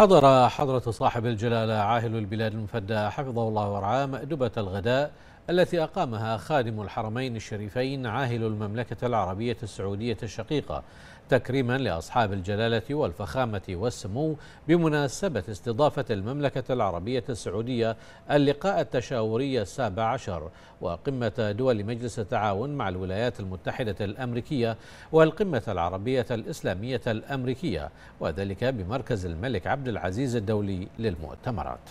حضر حضرة صاحب الجلالة عاهل البلاد المفدى حفظه الله ورعاه مأدبة الغداء. التي أقامها خادم الحرمين الشريفين عاهل المملكة العربية السعودية الشقيقة تكريما لأصحاب الجلالة والفخامة والسمو بمناسبة استضافة المملكة العربية السعودية اللقاء التشاوري السابع عشر وقمة دول مجلس التعاون مع الولايات المتحدة الأمريكية والقمة العربية الإسلامية الأمريكية وذلك بمركز الملك عبد العزيز الدولي للمؤتمرات.